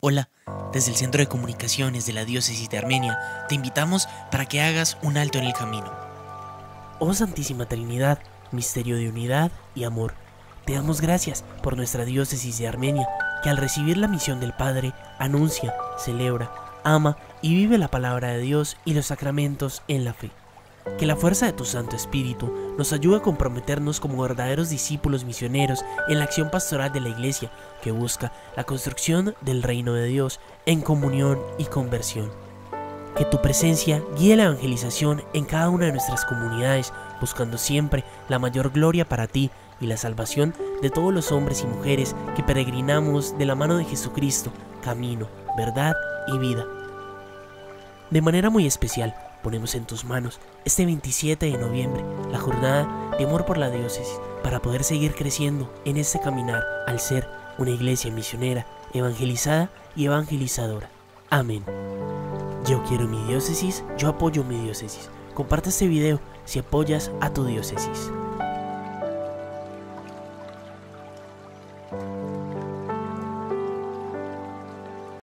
Hola, desde el Centro de Comunicaciones de la Diócesis de Armenia te invitamos para que hagas un alto en el camino. Oh Santísima Trinidad, misterio de unidad y amor, te damos gracias por nuestra Diócesis de Armenia, que al recibir la misión del Padre anuncia, celebra, ama y vive la palabra de Dios y los sacramentos en la fe. Que la fuerza de tu Santo Espíritu nos ayude a comprometernos como verdaderos discípulos misioneros en la acción pastoral de la Iglesia que busca la construcción del reino de Dios en comunión y conversión. Que tu presencia guíe la evangelización en cada una de nuestras comunidades, buscando siempre la mayor gloria para ti y la salvación de todos los hombres y mujeres que peregrinamos de la mano de Jesucristo, camino, verdad y vida. De manera muy especial, ponemos en tus manos este 27 de noviembre la jornada de amor por la diócesis para poder seguir creciendo en este caminar al ser una iglesia misionera, evangelizada y evangelizadora. Amén. Yo quiero mi diócesis, yo apoyo mi diócesis. Comparte este video si apoyas a tu diócesis.